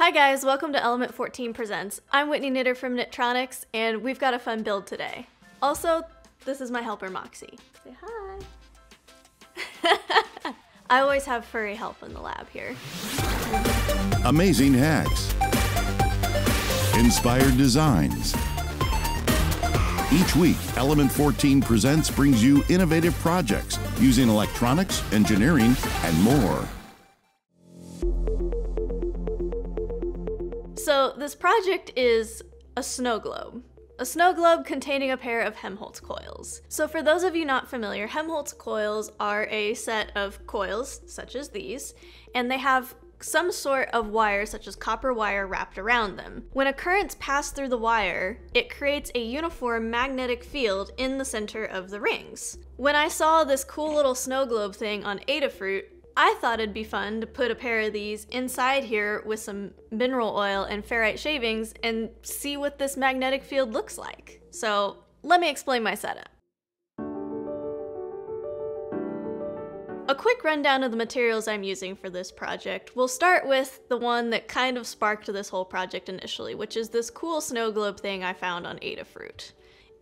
Hi guys, welcome to Element 14 Presents. I'm Whitney Knitter from Knittronics, and we've got a fun build today. Also, this is my helper Moxie. Say hi. I always have furry help in the lab here. Amazing hacks. Inspired designs. Each week, Element 14 Presents brings you innovative projects using electronics, engineering, and more. So this project is a snow globe. A snow globe containing a pair of Helmholtz coils. So for those of you not familiar, Helmholtz coils are a set of coils, such as these, and they have some sort of wire, such as copper wire, wrapped around them. When a currents pass through the wire, it creates a uniform magnetic field in the center of the rings. When I saw this cool little snow globe thing on Adafruit, I thought it'd be fun to put a pair of these inside here with some mineral oil and ferrite shavings and see what this magnetic field looks like. So let me explain my setup. A quick rundown of the materials I'm using for this project. We'll start with the one that kind of sparked this whole project initially, which is this cool snow globe thing I found on Adafruit.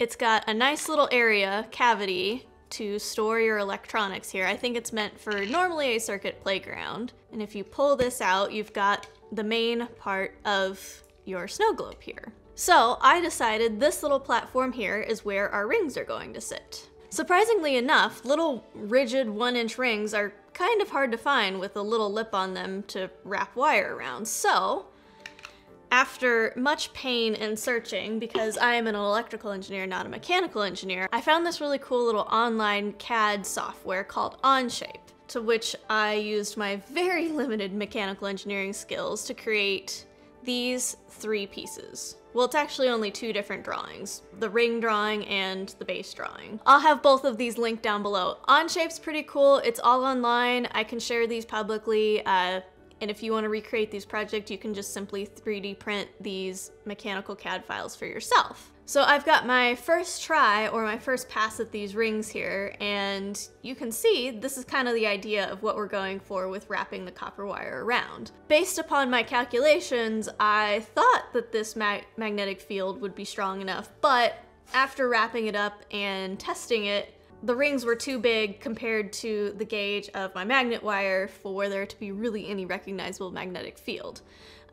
It's got a nice little area, cavity, to store your electronics here. I think it's meant for normally a circuit playground. And if you pull this out, you've got the main part of your snow globe here. So I decided this little platform here is where our rings are going to sit. Surprisingly enough, little rigid one inch rings are kind of hard to find with a little lip on them to wrap wire around. So after much pain and searching, because I am an electrical engineer, not a mechanical engineer, I found this really cool little online CAD software called Onshape, to which I used my very limited mechanical engineering skills to create these three pieces. Well, it's actually only two different drawings, the ring drawing and the base drawing. I'll have both of these linked down below. Onshape's pretty cool, it's all online, I can share these publicly. Uh, and if you want to recreate these projects, you can just simply 3D print these mechanical CAD files for yourself. So I've got my first try or my first pass at these rings here, and you can see this is kind of the idea of what we're going for with wrapping the copper wire around. Based upon my calculations, I thought that this ma magnetic field would be strong enough, but after wrapping it up and testing it, the rings were too big compared to the gauge of my magnet wire for there to be really any recognizable magnetic field.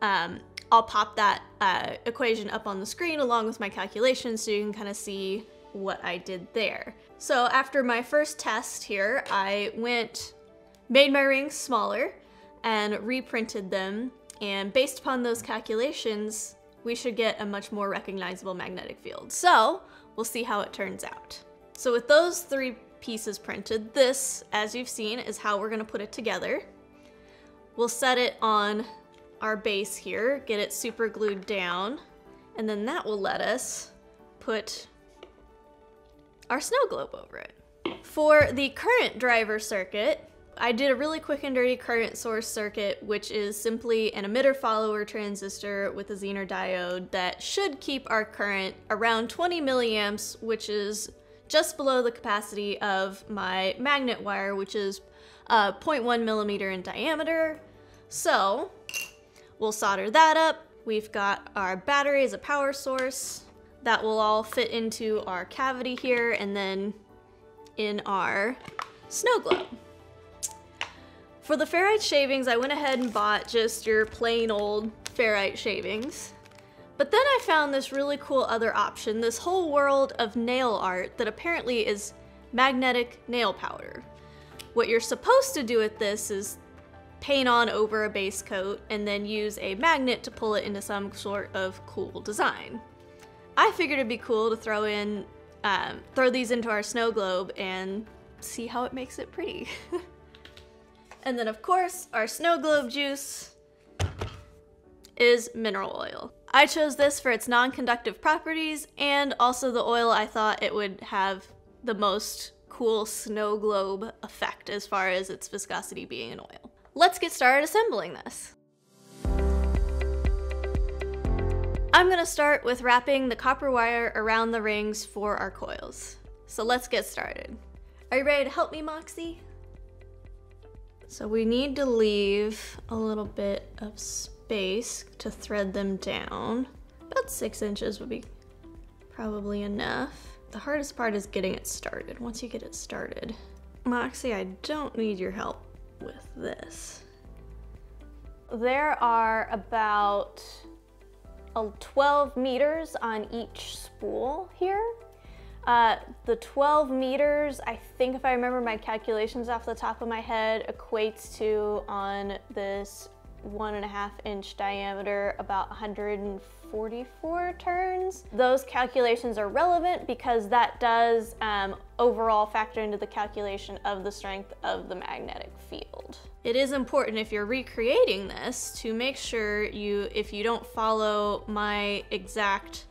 Um, I'll pop that uh, equation up on the screen along with my calculations so you can kind of see what I did there. So after my first test here, I went, made my rings smaller and reprinted them. And based upon those calculations, we should get a much more recognizable magnetic field. So we'll see how it turns out. So with those three pieces printed, this, as you've seen, is how we're gonna put it together. We'll set it on our base here, get it super glued down, and then that will let us put our snow globe over it. For the current driver circuit, I did a really quick and dirty current source circuit, which is simply an emitter follower transistor with a Zener diode that should keep our current around 20 milliamps, which is just below the capacity of my magnet wire, which is uh, 0.1 millimeter in diameter. So we'll solder that up. We've got our battery as a power source. That will all fit into our cavity here and then in our snow globe. For the ferrite shavings, I went ahead and bought just your plain old ferrite shavings. But then I found this really cool other option, this whole world of nail art that apparently is magnetic nail powder. What you're supposed to do with this is paint on over a base coat and then use a magnet to pull it into some sort of cool design. I figured it'd be cool to throw in, um, throw these into our snow globe and see how it makes it pretty. and then of course, our snow globe juice is mineral oil. I chose this for its non-conductive properties and also the oil I thought it would have the most cool snow globe effect as far as its viscosity being an oil. Let's get started assembling this. I'm gonna start with wrapping the copper wire around the rings for our coils. So let's get started. Are you ready to help me, Moxie? So we need to leave a little bit of space base to thread them down. About six inches would be probably enough. The hardest part is getting it started. Once you get it started. Moxie, I don't need your help with this. There are about 12 meters on each spool here. Uh, the 12 meters, I think if I remember my calculations off the top of my head, equates to on this one and a half inch diameter about 144 turns. Those calculations are relevant because that does um, overall factor into the calculation of the strength of the magnetic field. It is important if you're recreating this to make sure you, if you don't follow my exact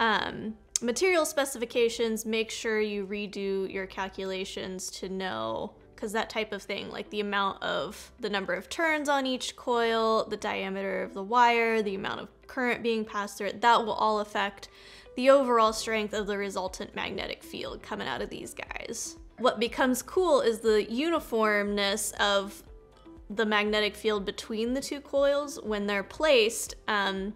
um, material specifications, make sure you redo your calculations to know because that type of thing, like the amount of the number of turns on each coil, the diameter of the wire, the amount of current being passed through it, that will all affect the overall strength of the resultant magnetic field coming out of these guys. What becomes cool is the uniformness of the magnetic field between the two coils when they're placed. Um,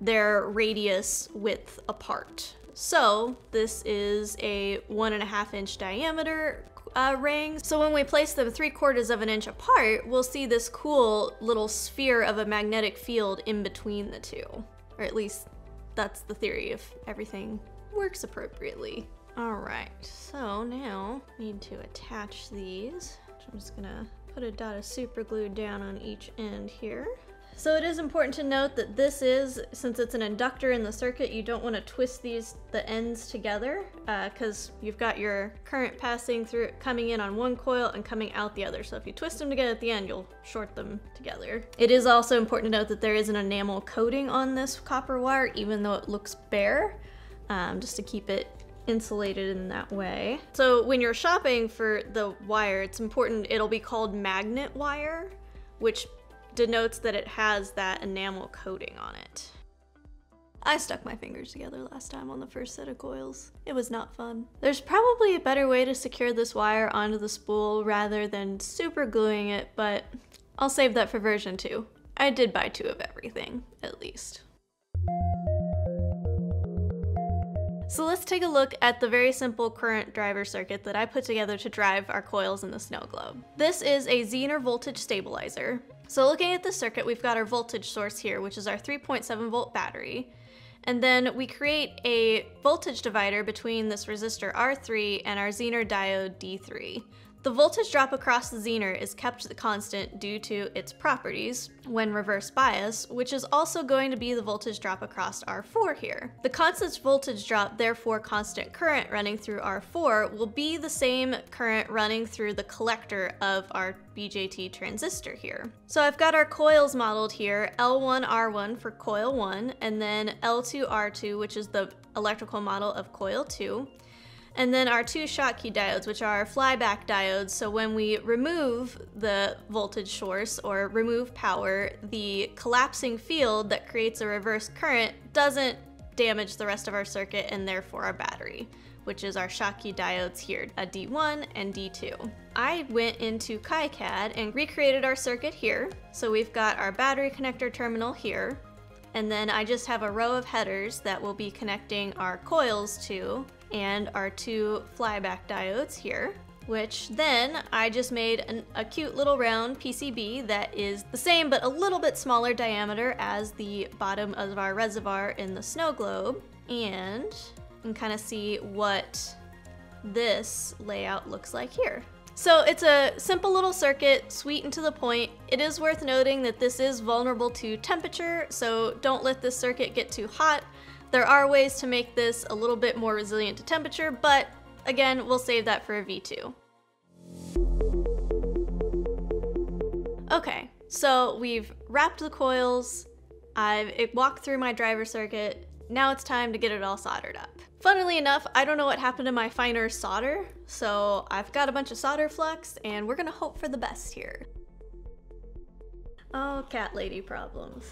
their radius width apart. So this is a one and a half inch diameter uh, ring. So when we place them three quarters of an inch apart, we'll see this cool little sphere of a magnetic field in between the two. Or at least that's the theory if everything works appropriately. All right, so now need to attach these. I'm just gonna put a dot of super glue down on each end here. So it is important to note that this is, since it's an inductor in the circuit, you don't want to twist these, the ends together, because uh, you've got your current passing through, coming in on one coil and coming out the other. So if you twist them together at the end, you'll short them together. It is also important to note that there is an enamel coating on this copper wire, even though it looks bare, um, just to keep it insulated in that way. So when you're shopping for the wire, it's important, it'll be called magnet wire, which denotes that it has that enamel coating on it. I stuck my fingers together last time on the first set of coils. It was not fun. There's probably a better way to secure this wire onto the spool rather than super gluing it, but I'll save that for version 2. I did buy two of everything, at least. So let's take a look at the very simple current driver circuit that I put together to drive our coils in the snow globe. This is a Zener voltage stabilizer. So looking at the circuit, we've got our voltage source here, which is our 3.7 volt battery. And then we create a voltage divider between this resistor R3 and our Zener diode D3. The voltage drop across the zener is kept constant due to its properties when reverse bias, which is also going to be the voltage drop across R4 here. The constant voltage drop, therefore constant current running through R4, will be the same current running through the collector of our BJT transistor here. So I've got our coils modeled here, L1R1 for coil 1, and then L2R2, which is the electrical model of coil 2. And then our two Schottky diodes, which are flyback diodes. So when we remove the voltage source or remove power, the collapsing field that creates a reverse current doesn't damage the rest of our circuit and therefore our battery, which is our Schottky diodes here, a D1 and D2. I went into KiCad and recreated our circuit here. So we've got our battery connector terminal here, and then I just have a row of headers that will be connecting our coils to and our two flyback diodes here which then I just made an, a cute little round PCB that is the same but a little bit smaller diameter as the bottom of our reservoir in the snow globe. And you can kind of see what this layout looks like here. So it's a simple little circuit, sweet and to the point. It is worth noting that this is vulnerable to temperature, so don't let this circuit get too hot there are ways to make this a little bit more resilient to temperature, but again, we'll save that for a V2. Okay, so we've wrapped the coils, I've walked through my driver circuit, now it's time to get it all soldered up. Funnily enough, I don't know what happened to my finer solder, so I've got a bunch of solder flux and we're gonna hope for the best here. Oh, cat lady problems.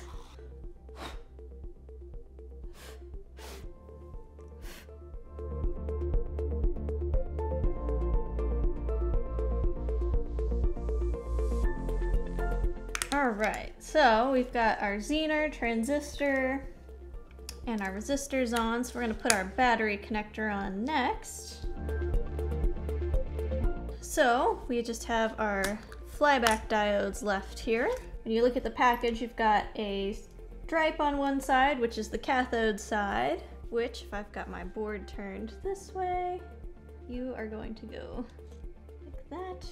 All right, so we've got our zener, transistor, and our resistors on. So we're gonna put our battery connector on next. So we just have our flyback diodes left here. When you look at the package, you've got a stripe on one side, which is the cathode side, which if I've got my board turned this way, you are going to go like that.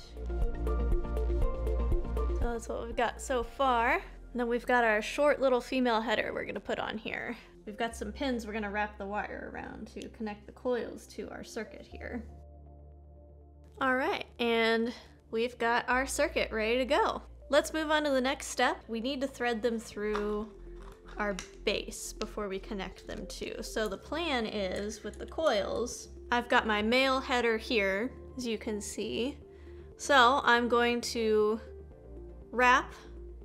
That's what we've got so far. And then we've got our short little female header we're gonna put on here. We've got some pins we're gonna wrap the wire around to connect the coils to our circuit here. All right, and we've got our circuit ready to go. Let's move on to the next step. We need to thread them through our base before we connect them to. So the plan is with the coils, I've got my male header here, as you can see. So I'm going to wrap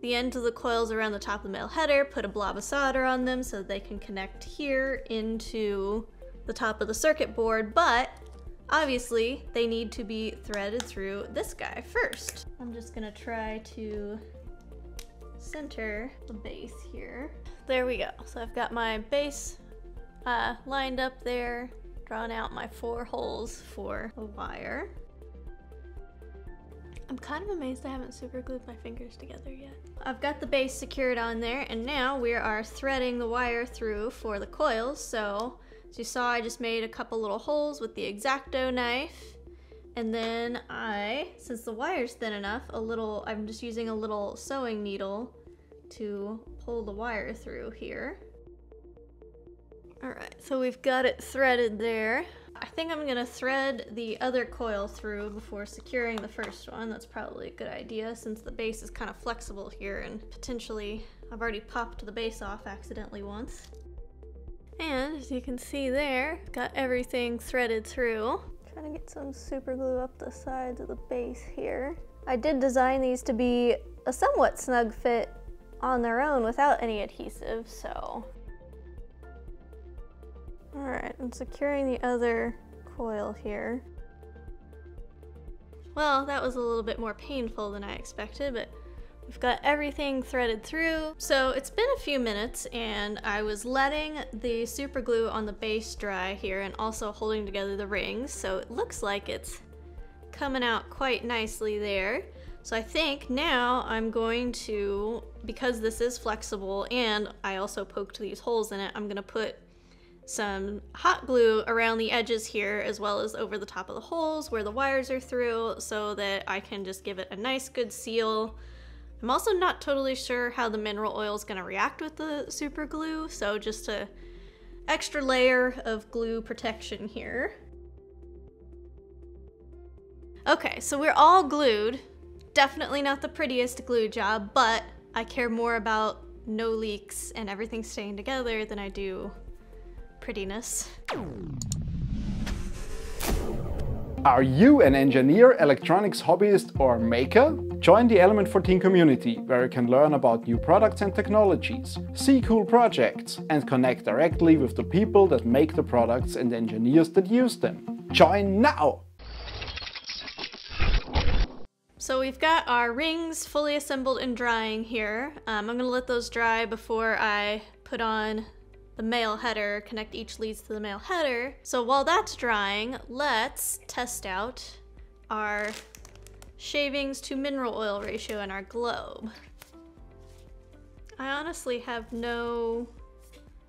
the end of the coils around the top of the male header, put a blob of solder on them so they can connect here into the top of the circuit board, but obviously they need to be threaded through this guy first. I'm just gonna try to center the base here. There we go. So I've got my base uh, lined up there, drawn out my four holes for the wire. I'm kind of amazed I haven't super glued my fingers together yet. I've got the base secured on there and now we are threading the wire through for the coils. So as you saw, I just made a couple little holes with the X-Acto knife. And then I, since the wire's thin enough, a little, I'm just using a little sewing needle to pull the wire through here. All right, so we've got it threaded there. I think I'm gonna thread the other coil through before securing the first one. That's probably a good idea since the base is kind of flexible here and potentially I've already popped the base off accidentally once. And as you can see there, got everything threaded through. Trying to get some super glue up the sides of the base here. I did design these to be a somewhat snug fit on their own without any adhesive, so Alright, I'm securing the other coil here. Well, that was a little bit more painful than I expected, but we've got everything threaded through. So it's been a few minutes and I was letting the super glue on the base dry here and also holding together the rings. So it looks like it's coming out quite nicely there. So I think now I'm going to, because this is flexible and I also poked these holes in it, I'm gonna put some hot glue around the edges here as well as over the top of the holes where the wires are through so that I can just give it a nice good seal. I'm also not totally sure how the mineral oil is going to react with the super glue, so just a extra layer of glue protection here. Okay, so we're all glued. Definitely not the prettiest glue job, but I care more about no leaks and everything staying together than I do prettiness. Are you an engineer, electronics hobbyist or maker? Join the Element 14 community where you can learn about new products and technologies, see cool projects and connect directly with the people that make the products and engineers that use them. Join now! So we've got our rings fully assembled and drying here. Um, I'm gonna let those dry before I put on the male header, connect each leads to the male header. So while that's drying, let's test out our shavings to mineral oil ratio in our globe. I honestly have no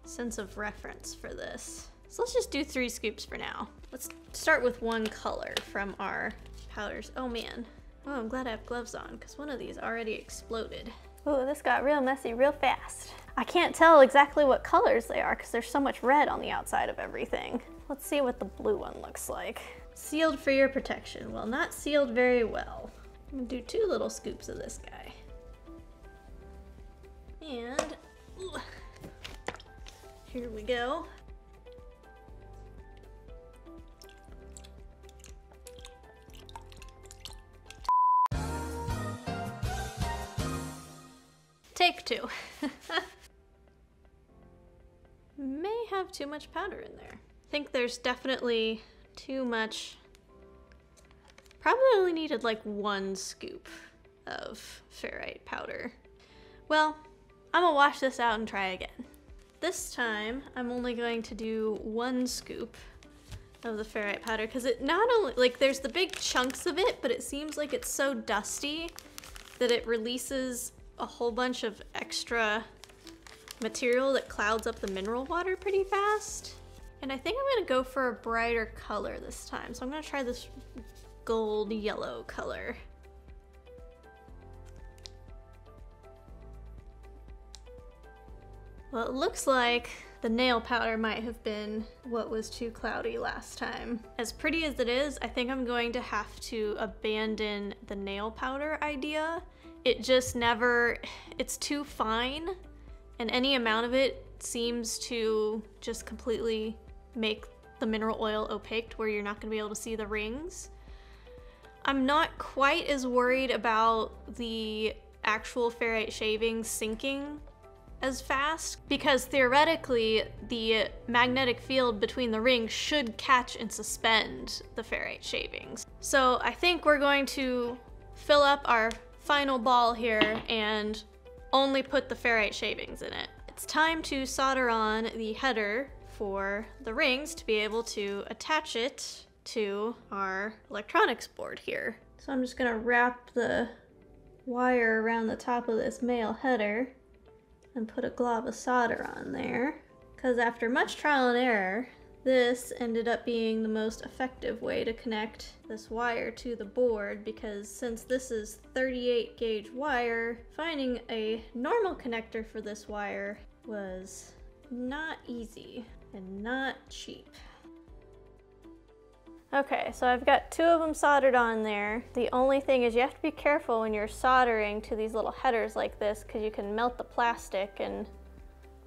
sense of reference for this. So let's just do three scoops for now. Let's start with one color from our powders. Oh man. Oh, I'm glad I have gloves on because one of these already exploded. Oh, this got real messy real fast. I can't tell exactly what colors they are because there's so much red on the outside of everything. Let's see what the blue one looks like. Sealed for your protection. Well, not sealed very well. I'm gonna do two little scoops of this guy. And here we go. Take two. Have too much powder in there. I think there's definitely too much. Probably only needed like one scoop of ferrite powder. Well, I'm gonna wash this out and try again. This time, I'm only going to do one scoop of the ferrite powder because it not only, like there's the big chunks of it, but it seems like it's so dusty that it releases a whole bunch of extra material that clouds up the mineral water pretty fast. And I think I'm gonna go for a brighter color this time. So I'm gonna try this gold yellow color. Well, it looks like the nail powder might have been what was too cloudy last time. As pretty as it is, I think I'm going to have to abandon the nail powder idea. It just never, it's too fine and any amount of it seems to just completely make the mineral oil opaque where you're not gonna be able to see the rings. I'm not quite as worried about the actual ferrite shavings sinking as fast because theoretically the magnetic field between the rings should catch and suspend the ferrite shavings. So I think we're going to fill up our final ball here and only put the ferrite shavings in it. It's time to solder on the header for the rings to be able to attach it to our electronics board here. So I'm just gonna wrap the wire around the top of this male header and put a glob of solder on there. Because after much trial and error, this ended up being the most effective way to connect this wire to the board because since this is 38 gauge wire, finding a normal connector for this wire was not easy and not cheap. Okay, so I've got two of them soldered on there. The only thing is you have to be careful when you're soldering to these little headers like this because you can melt the plastic and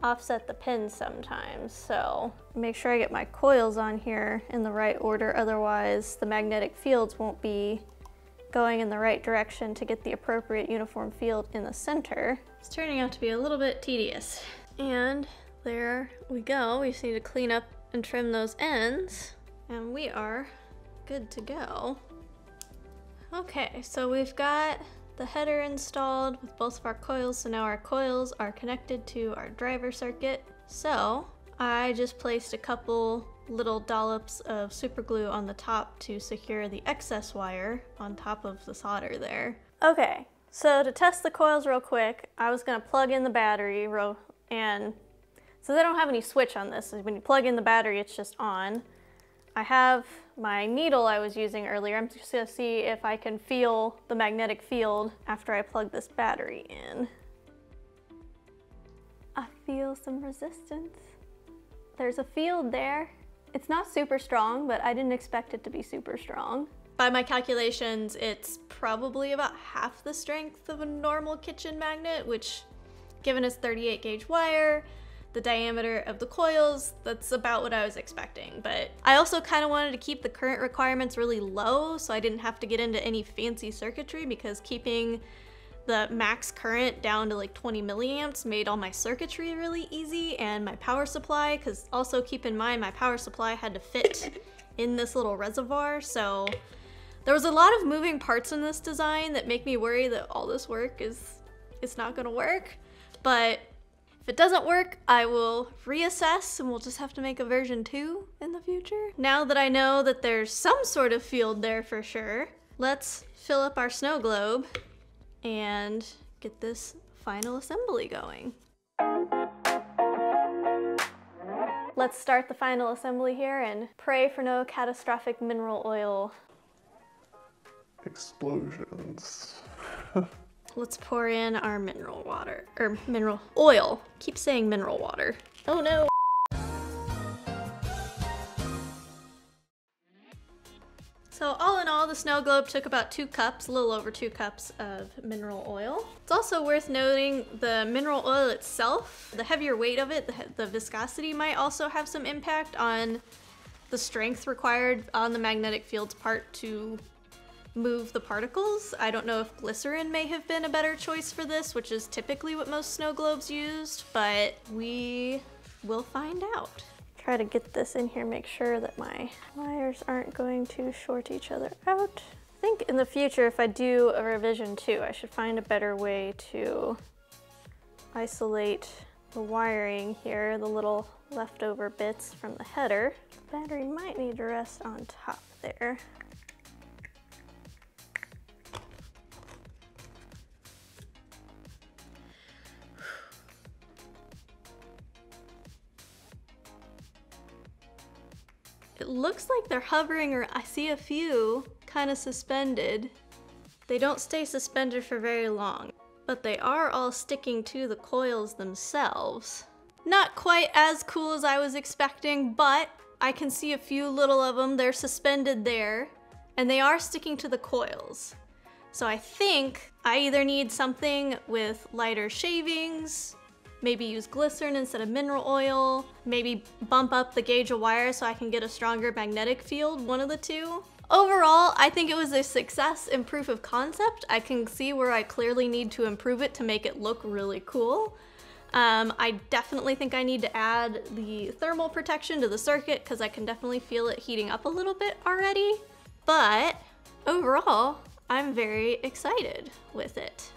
offset the pins sometimes. So make sure I get my coils on here in the right order. Otherwise the magnetic fields won't be going in the right direction to get the appropriate uniform field in the center. It's turning out to be a little bit tedious. And there we go. We just need to clean up and trim those ends. And we are good to go. Okay, so we've got the header installed with both of our coils, so now our coils are connected to our driver circuit. So I just placed a couple little dollops of super glue on the top to secure the excess wire on top of the solder there. Okay, so to test the coils real quick, I was gonna plug in the battery and so they don't have any switch on this. When you plug in the battery, it's just on. I have my needle I was using earlier. I'm just gonna see if I can feel the magnetic field after I plug this battery in. I feel some resistance. There's a field there. It's not super strong, but I didn't expect it to be super strong. By my calculations, it's probably about half the strength of a normal kitchen magnet, which given its 38 gauge wire, the diameter of the coils, that's about what I was expecting. But I also kind of wanted to keep the current requirements really low so I didn't have to get into any fancy circuitry because keeping the max current down to like 20 milliamps made all my circuitry really easy and my power supply because also keep in mind my power supply had to fit in this little reservoir so there was a lot of moving parts in this design that make me worry that all this work is it's not gonna work but if it doesn't work, I will reassess and we'll just have to make a version 2 in the future. Now that I know that there's some sort of field there for sure, let's fill up our snow globe and get this final assembly going. Let's start the final assembly here and pray for no catastrophic mineral oil explosions. Let's pour in our mineral water, or mineral oil. Keep saying mineral water. Oh no. So all in all, the snow globe took about two cups, a little over two cups of mineral oil. It's also worth noting the mineral oil itself, the heavier weight of it, the, the viscosity might also have some impact on the strength required on the magnetic field's part to move the particles. I don't know if glycerin may have been a better choice for this, which is typically what most snow globes used, but we will find out. Try to get this in here, make sure that my wires aren't going to short each other out. I think in the future, if I do a revision too, I should find a better way to isolate the wiring here, the little leftover bits from the header. The battery might need to rest on top there. It looks like they're hovering or I see a few kind of suspended. They don't stay suspended for very long, but they are all sticking to the coils themselves. Not quite as cool as I was expecting, but I can see a few little of them. They're suspended there, and they are sticking to the coils. So I think I either need something with lighter shavings, maybe use glycerin instead of mineral oil, maybe bump up the gauge of wire so I can get a stronger magnetic field, one of the two. Overall, I think it was a success in proof of concept. I can see where I clearly need to improve it to make it look really cool. Um, I definitely think I need to add the thermal protection to the circuit because I can definitely feel it heating up a little bit already. But overall, I'm very excited with it.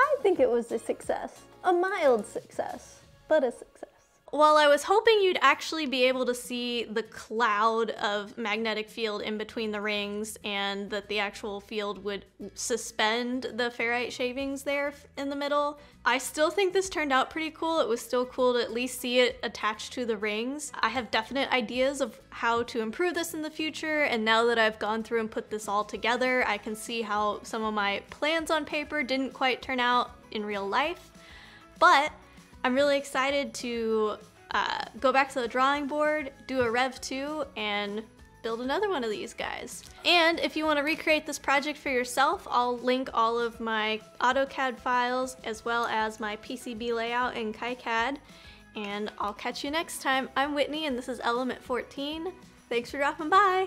I think it was a success. A mild success, but a success. While I was hoping you'd actually be able to see the cloud of magnetic field in between the rings and that the actual field would suspend the ferrite shavings there in the middle, I still think this turned out pretty cool. It was still cool to at least see it attached to the rings. I have definite ideas of how to improve this in the future, and now that I've gone through and put this all together, I can see how some of my plans on paper didn't quite turn out in real life. But I'm really excited to uh, go back to the drawing board, do a Rev 2, and build another one of these guys. And if you want to recreate this project for yourself, I'll link all of my AutoCAD files as well as my PCB layout in KiCad. And I'll catch you next time. I'm Whitney and this is Element 14. Thanks for dropping by.